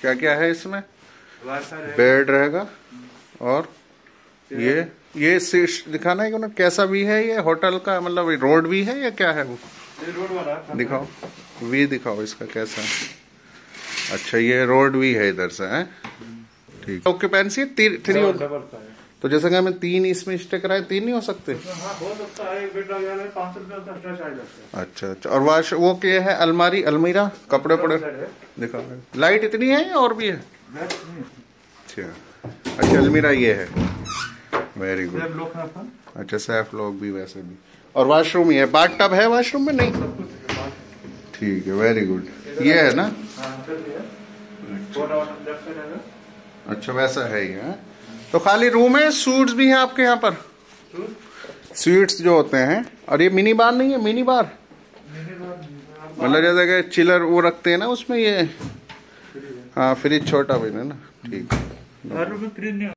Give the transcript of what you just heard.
क्या क्या है इसमें? बेड रहेगा और ये ये शीर्ष दिखाना है कि उन्हें कैसा भी है ये? होटल का मतलब रोड भी है या क्या है वो? रोड वाला दिखाओ वी दिखाओ इसका कैसा है। अच्छा ये रोड भी है इधर से है? ठीक। ऑक्यूपेंसी थ्री डबल डबल का तो जैसे कि हमें तीन इसमें स्टे कराए तीन नहीं हो सकते? हाँ हो अच्छा अच्छा। और वाश वो क्या है अलमारी अलमीरा कपड़े पड़े? दिखाओ लाइट इतनी है या और भी है? अच्छा। अच्छा अलमीरा ये है। वेरी गुड अच्छा सैफ लोग भी वैसे भी। और वाशरूम ही है। बाथ टब है वॉशरूम में? नहीं। ठीक है वेरी गुड ये है ना? हाँ है। अच्छा। वैसा है ये हाँ? तो खाली रूम है सूट्स भी हैं आपके यहाँ पर। स्वीट्स जो होते हैं, और ये मिनी बार नहीं है मिनी बार मतलब जैसे कि चिलर वो रखते हैं ना उसमें ये? हाँ फ्रिज छोटा भी ना, ठीक। है